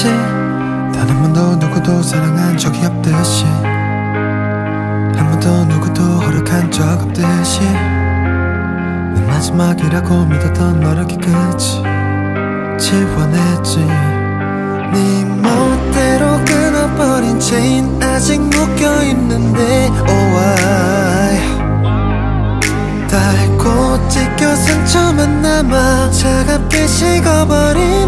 마치 단한 번도 누구도 사랑한 적이 없듯이 한 번도 누구도 허락한 적 없듯이 내 마지막이라고 믿었던 너를 깨끗이 지워냈지. 네 멋대로 끊어버린 체인 아직 묶여있는데 oh why? 닳고 찢겨 상처만 남아 차갑게 식어버린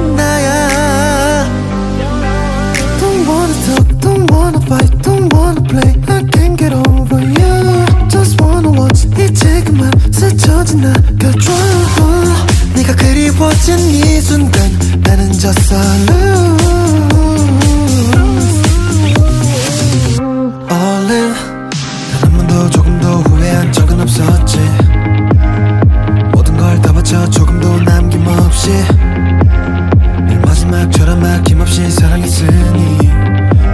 draw 네가 그리워진 이 순간 나는 졌어 lose All in 단한 번도 조금도 후회한 적은 없었지. 모든 걸 다 바쳐 조금도 남김없이. 늘 마지막처럼 아낌없이 사랑했으니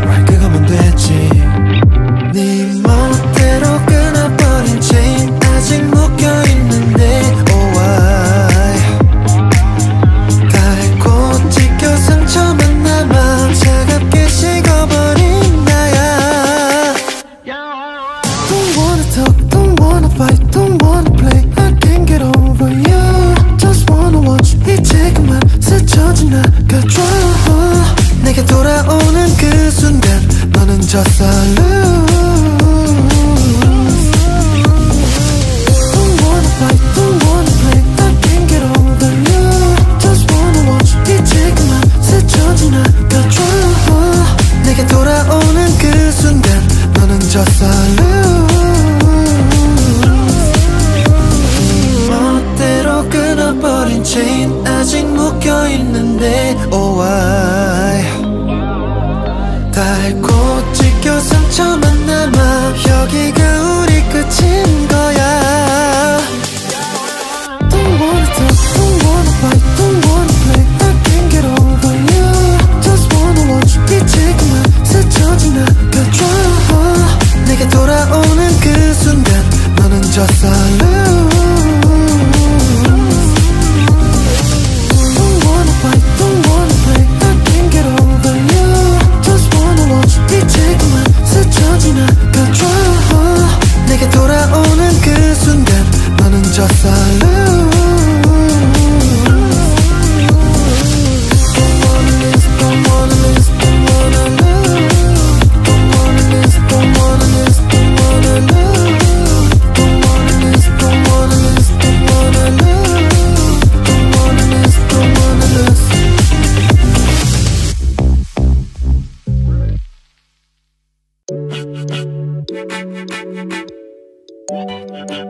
말 그거면 됐지. 네 멋대로 끊어 그 체인 아직 묶여있는데 oh why 닳고 찢겨 상처만 남아 여기가 우 너는 졌어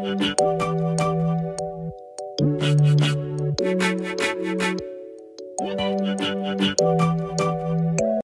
lose Thank you.